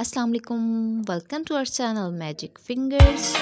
assalamu alaikum. Welcome to our channel magic fingers.